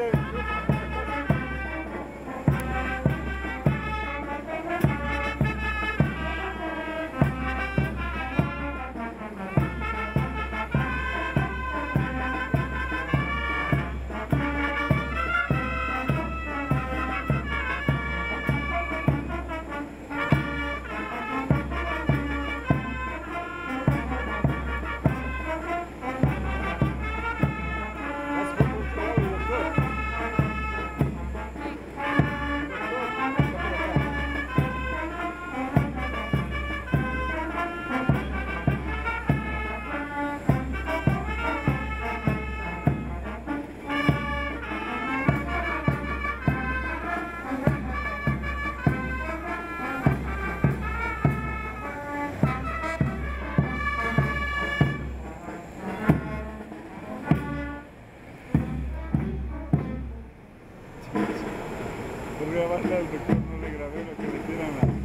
in there. Mi banda el doctor no le grabé lo que le tiran a